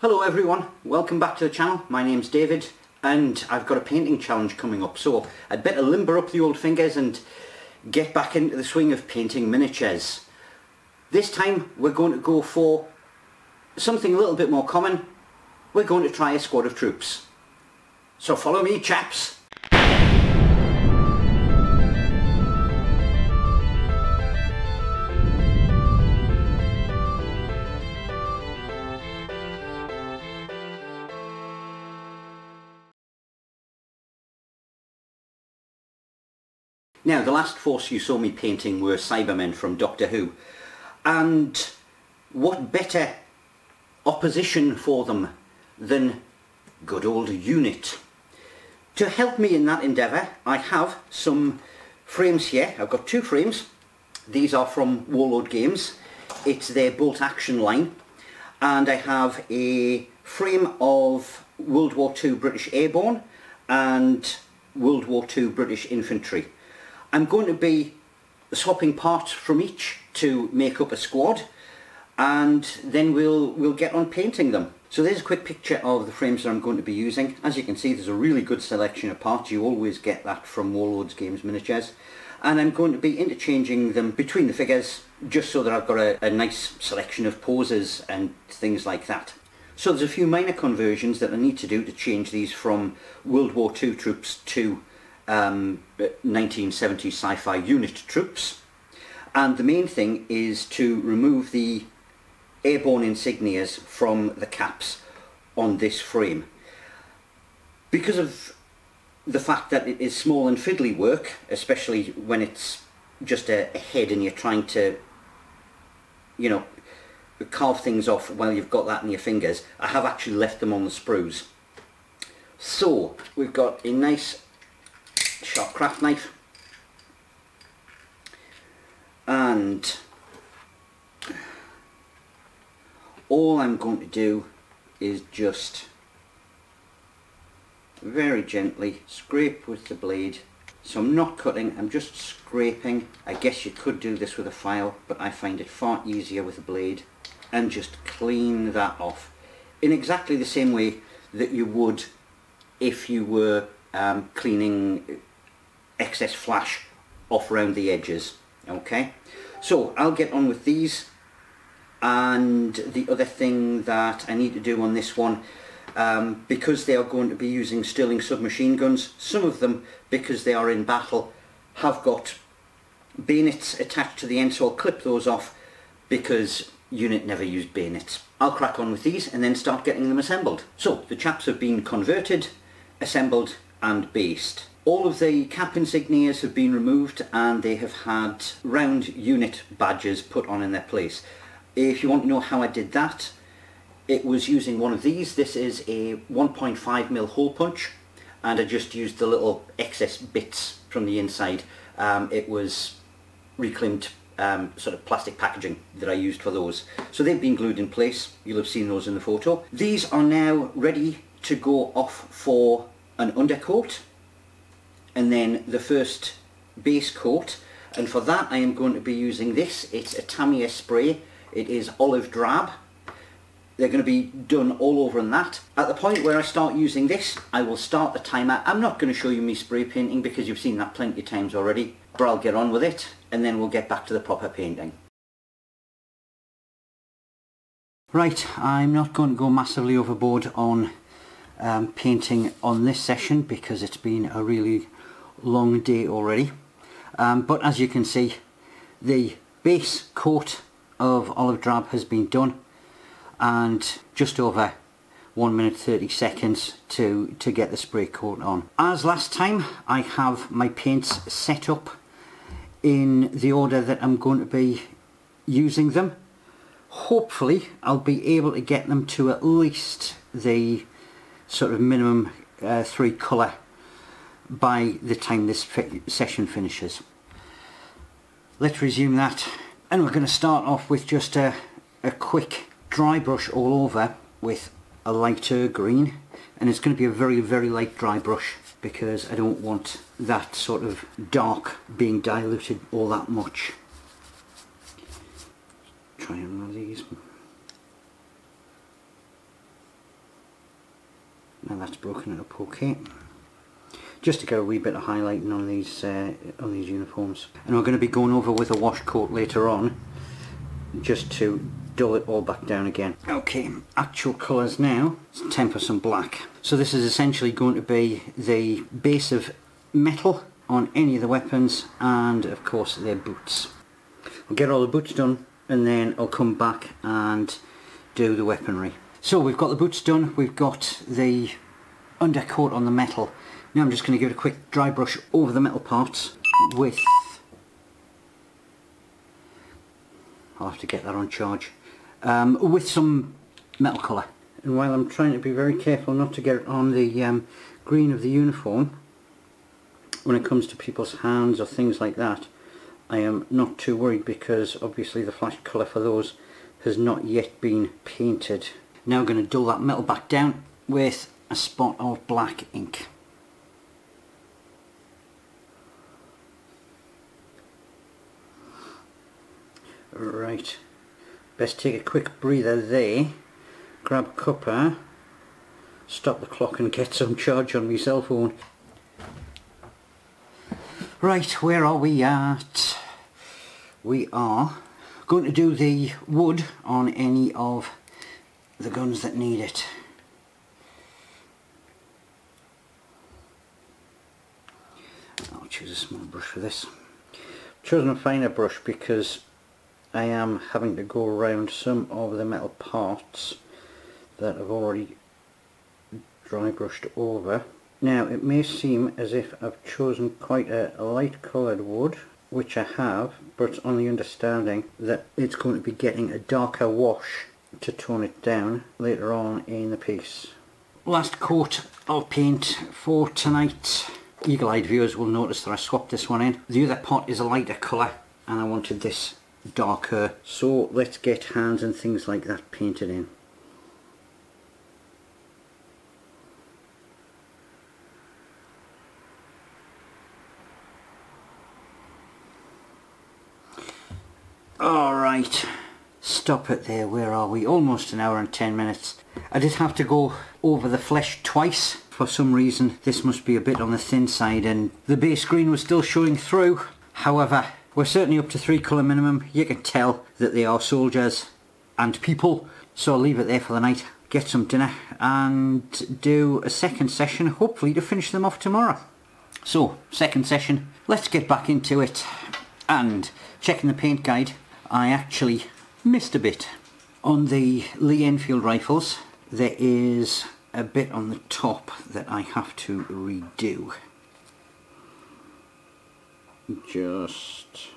Hello everyone, welcome back to the channel. My name's David and I've got a painting challenge coming up so I'd better limber up the old fingers and get back into the swing of painting miniatures. This time we're going to go for something a little bit more common. We're going to try a squad of troops. So follow me chaps. Now, the last force you saw me painting were Cybermen from Doctor Who. And what better opposition for them than good old UNIT. To help me in that endeavour, I have some frames here. I've got two frames. These are from Warlord Games. It's their bolt action line. And I have a frame of World War II British Airborne and World War II British Infantry. I'm going to be swapping parts from each to make up a squad and then we'll we'll get on painting them. So there's a quick picture of the frames that I'm going to be using. As you can see there's a really good selection of parts. You always get that from Warlords Games Miniatures. And I'm going to be interchanging them between the figures just so that I've got a, a nice selection of poses and things like that. So there's a few minor conversions that I need to do to change these from World War II troops to um, 1970 sci-fi unit troops and the main thing is to remove the airborne insignias from the caps on this frame. Because of the fact that it is small and fiddly work, especially when it's just a, a head and you're trying to, you know, carve things off while you've got that in your fingers, I have actually left them on the sprues. So, we've got a nice sharp craft knife. And all I'm going to do is just very gently scrape with the blade. So I'm not cutting I'm just scraping. I guess you could do this with a file but I find it far easier with a blade. And just clean that off in exactly the same way that you would if you were um, cleaning excess flash off around the edges okay so I'll get on with these and the other thing that I need to do on this one um, because they are going to be using Sterling submachine guns some of them because they are in battle have got bayonets attached to the end so I'll clip those off because unit never used bayonets. I'll crack on with these and then start getting them assembled. So the chaps have been converted, assembled and based. All of the cap insignias have been removed and they have had round unit badges put on in their place. If you want to know how I did that, it was using one of these. This is a 1.5mm hole punch and I just used the little excess bits from the inside. Um, it was reclaimed um, sort of plastic packaging that I used for those. So they've been glued in place. You'll have seen those in the photo. These are now ready to go off for an undercoat and then the first base coat. And for that I am going to be using this. It's a Tamiya spray. It is olive drab. They're going to be done all over in that. At the point where I start using this I will start the timer. I'm not going to show you me spray painting because you've seen that plenty of times already but I'll get on with it and then we'll get back to the proper painting. Right, I'm not going to go massively overboard on um, painting on this session because it's been a really long day already um, but as you can see the base coat of olive drab has been done and just over 1 minute 30 seconds to to get the spray coat on. As last time I have my paints set up in the order that I'm going to be using them. Hopefully I'll be able to get them to at least the sort of minimum uh, three colour by the time this session finishes. Let's resume that and we're going to start off with just a, a quick dry brush all over with a lighter green and it's going to be a very very light dry brush because I don't want that sort of dark being diluted all that much. Try and run these. And that's broken it up okay just to get a wee bit of highlighting on these uh, on these uniforms. And we're going to be going over with a wash coat later on just to dull it all back down again. Okay actual colours now. Let's temper some black. So this is essentially going to be the base of metal on any of the weapons and of course their boots. I'll get all the boots done and then I'll come back and do the weaponry so we've got the boots done we've got the undercoat on the metal now I'm just going to give it a quick dry brush over the metal parts with... I'll have to get that on charge. Um, with some metal colour. And while I'm trying to be very careful not to get it on the um, green of the uniform, when it comes to people's hands or things like that, I am not too worried because obviously the flash colour for those has not yet been painted. Now I'm going to dull that metal back down with a spot of black ink. Right, best take a quick breather there, grab cuppa, stop the clock and get some charge on my cell phone. Right, where are we at? We are going to do the wood on any of the guns that need it. I'll choose a small brush for this. I've chosen a finer brush because I am having to go around some of the metal parts that I've already dry brushed over. Now it may seem as if I've chosen quite a light coloured wood which I have but on the understanding that it's going to be getting a darker wash to tone it down later on in the piece. Last coat of paint for tonight. Eagle-eyed viewers will notice that I swapped this one in. The other pot is a lighter colour and I wanted this darker so let's get hands and things like that painted in alright stop it there where are we almost an hour and 10 minutes I did have to go over the flesh twice for some reason this must be a bit on the thin side and the base green was still showing through however we're certainly up to three colour minimum. You can tell that they are soldiers and people. So I'll leave it there for the night, get some dinner and do a second session, hopefully to finish them off tomorrow. So, second session, let's get back into it. And checking the paint guide, I actually missed a bit. On the Lee Enfield rifles, there is a bit on the top that I have to redo just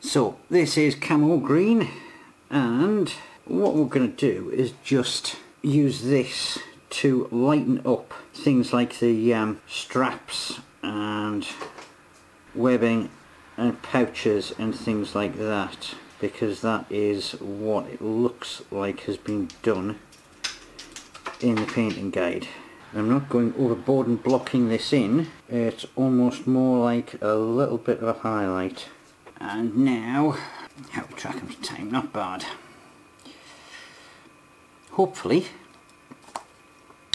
so this is camo green and what we're going to do is just use this to lighten up things like the um, straps and webbing and pouches and things like that because that is what it looks like has been done in the painting guide. I'm not going overboard and blocking this in, it's almost more like a little bit of a highlight. And now, how we track of time, not bad. Hopefully,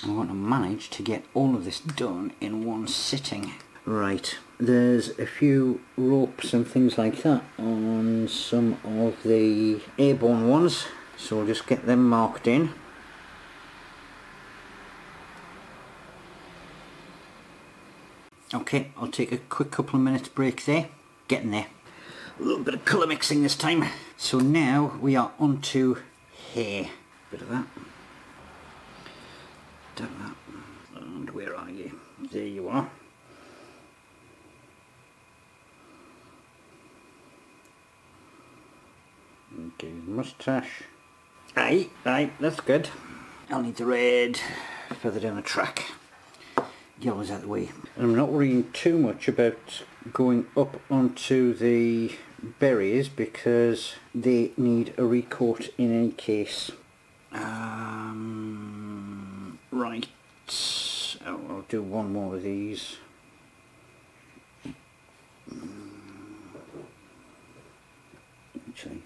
I want to manage to get all of this done in one sitting. Right, there's a few ropes and things like that on some of the airborne ones, so we'll just get them marked in. Okay, I'll take a quick couple of minutes break there. Getting there. A little bit of colour mixing this time. So now we are on to hair. Bit of that. Done that. And where are you? There you are. Okay, moustache. Aye, aye, that's good. I'll need the red further down the track yellow's out the way. I'm not worrying too much about going up onto the berries because they need a recoat in any case. Um, right, oh, I'll do one more of these. Actually,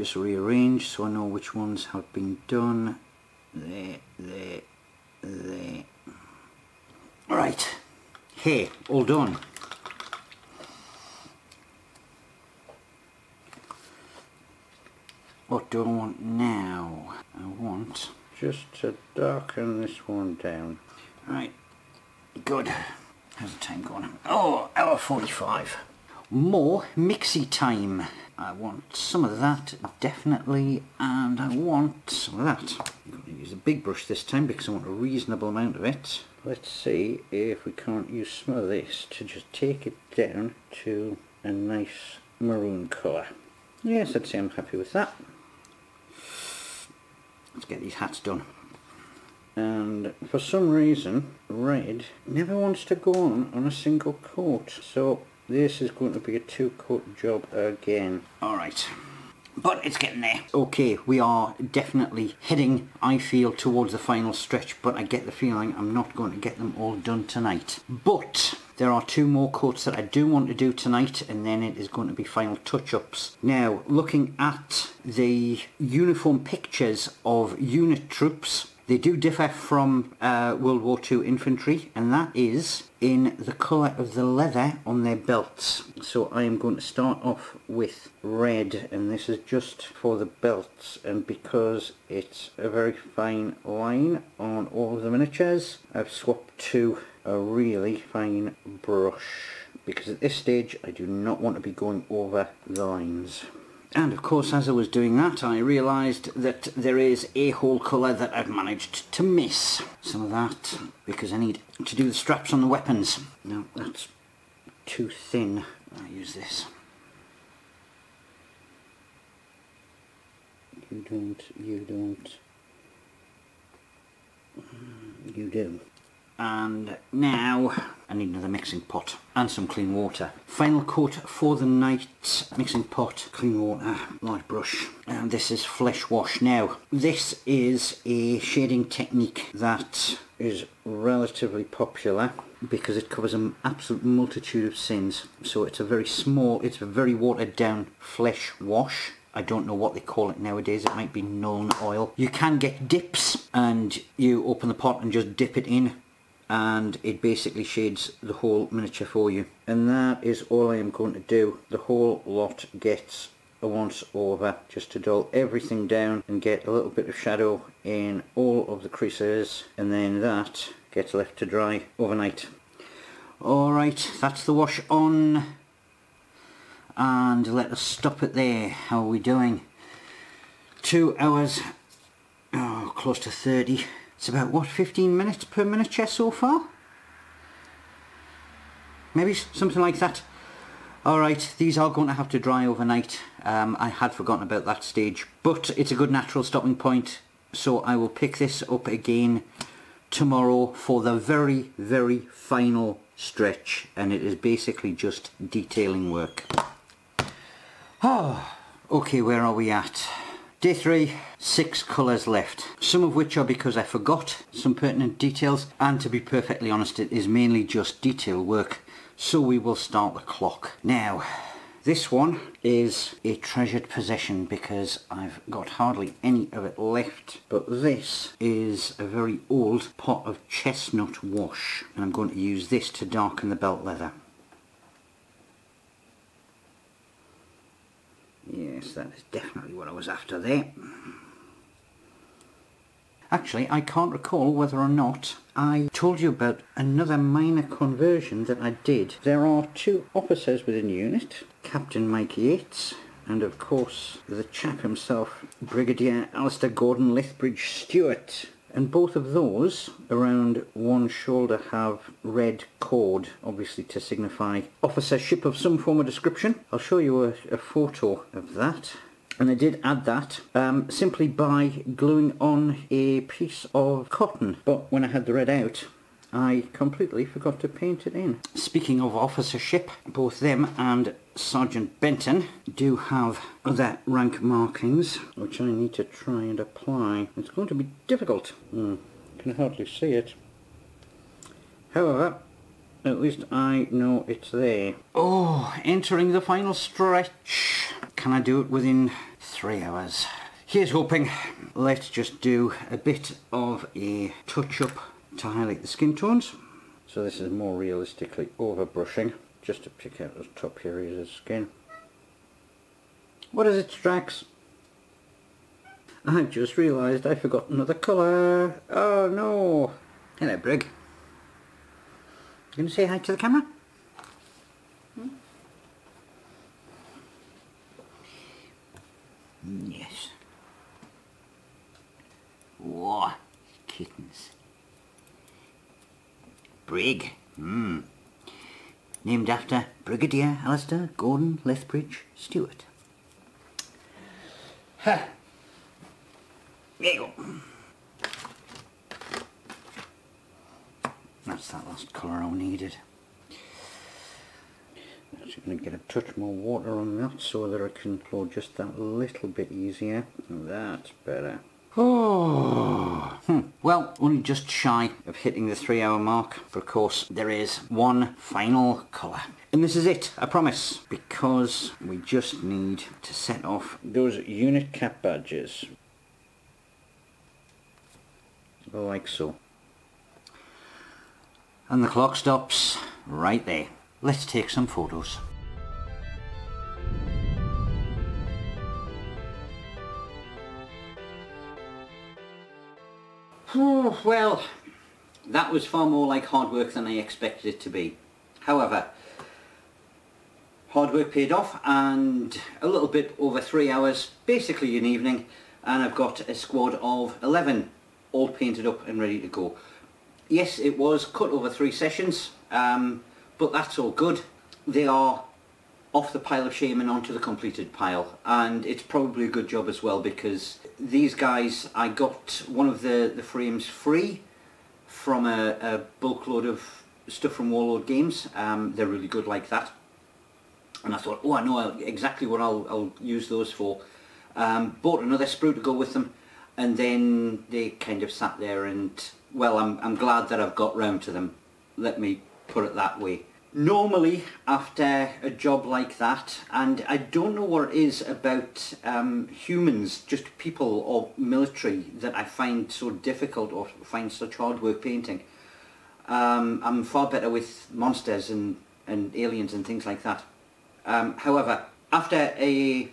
just rearrange so I know which ones have been done. There, there, there. Right, here, all done. What do I want now? I want just to darken this one down. Right, good. How's the time going? Oh, hour 45. More mixy time. I want some of that, definitely, and I want some of that. I'm going to use a big brush this time because I want a reasonable amount of it. Let's see if we can't use some of this to just take it down to a nice maroon colour. Yes, I'd say I'm happy with that. Let's get these hats done. And for some reason, red never wants to go on on a single coat. So this is going to be a two coat job again. Alright. But it's getting there. Okay, we are definitely heading, I feel, towards the final stretch, but I get the feeling I'm not going to get them all done tonight. But there are two more coats that I do want to do tonight and then it is going to be final touch-ups. Now, looking at the uniform pictures of unit troops, they do differ from uh, World War II infantry and that is in the colour of the leather on their belts. So I am going to start off with red and this is just for the belts and because it's a very fine line on all of the miniatures I've swapped to a really fine brush because at this stage I do not want to be going over the lines. And of course as I was doing that I realised that there is a whole colour that I've managed to miss. Some of that because I need to do the straps on the weapons. Now that's too thin. I'll use this. You don't, you don't, you do and now I need another mixing pot and some clean water. Final coat for the night, mixing pot, clean water, light brush and this is flesh wash. Now this is a shading technique that is relatively popular because it covers an absolute multitude of sins so it's a very small, it's a very watered down flesh wash I don't know what they call it nowadays. It might be Nuln oil. You can get dips and you open the pot and just dip it in and it basically shades the whole miniature for you. And that is all I am going to do. The whole lot gets a once over just to dull everything down and get a little bit of shadow in all of the creases and then that gets left to dry overnight. Alright that's the wash on. And let us stop it there. How are we doing? Two hours oh close to 30 it's about, what, 15 minutes per miniature so far? Maybe something like that. Alright, these are going to have to dry overnight. Um, I had forgotten about that stage. But it's a good natural stopping point. So I will pick this up again tomorrow for the very, very final stretch. And it is basically just detailing work. Oh, okay, where are we at? Day 3, 6 colours left, some of which are because I forgot some pertinent details and to be perfectly honest it is mainly just detail work so we will start the clock. Now this one is a treasured possession because I've got hardly any of it left but this is a very old pot of chestnut wash and I'm going to use this to darken the belt leather. That is definitely what I was after there. Actually, I can't recall whether or not I told you about another minor conversion that I did. There are two officers within the unit, Captain Mike Yates and of course the chap himself, Brigadier Alistair Gordon Lethbridge Stewart. And both of those around one shoulder have red cord, obviously to signify officership of some form of description. I'll show you a, a photo of that. And I did add that um, simply by gluing on a piece of cotton. But when I had the red out, I completely forgot to paint it in. Speaking of officership, both them and Sergeant Benton do have other rank markings, which I need to try and apply. It's going to be difficult. Hmm, can hardly see it. However, at least I know it's there. Oh, entering the final stretch. Can I do it within three hours. Here's hoping. Let's just do a bit of a touch-up to highlight the skin tones. So this is more realistically over brushing, just to pick out those top areas of skin. What is it, Strax? I've just realised I forgot another colour. Oh no. Hello, Brig. You to say hi to the camera? Hmm? Yes. Whoa, Brig. Hmm. Named after Brigadier Alistair Gordon Lethbridge Stewart. Ha! There you go. That's that last colour I needed. Actually going to get a touch more water on that so that I can flow just that little bit easier. That's better. Oh, hmm. well, only just shy of hitting the three hour mark. But of course, there is one final colour. And this is it, I promise, because we just need to set off those unit cap badges. Like so. And the clock stops right there. Let's take some photos. Well, that was far more like hard work than I expected it to be. However, hard work paid off and a little bit over three hours, basically an evening, and I've got a squad of 11 all painted up and ready to go. Yes, it was cut over three sessions, um, but that's all good. They are off the pile of shame and onto the completed pile. And it's probably a good job as well because these guys I got one of the the frames free from a, a bulk load of stuff from Warlord Games. Um, they're really good like that. And I thought oh I know exactly what I'll, I'll use those for. Um, bought another sprue to go with them. And then they kind of sat there and well I'm, I'm glad that I've got round to them. Let me put it that way normally after a job like that and I don't know what it is about um, humans just people or military that I find so difficult or find such hard work painting. Um, I'm far better with monsters and, and aliens and things like that. Um, however after a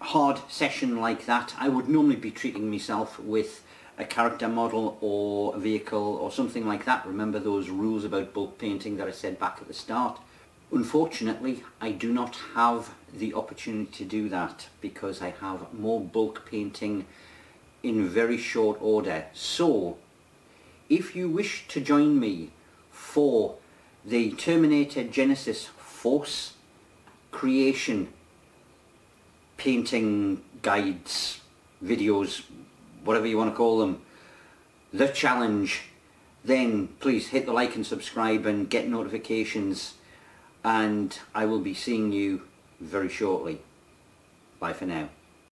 hard session like that I would normally be treating myself with a character model or a vehicle or something like that. Remember those rules about bulk painting that I said back at the start? Unfortunately, I do not have the opportunity to do that because I have more bulk painting in very short order. So, if you wish to join me for the Terminator Genisys Force creation painting guides, videos, whatever you want to call them, the challenge, then please hit the like and subscribe and get notifications and I will be seeing you very shortly. Bye for now.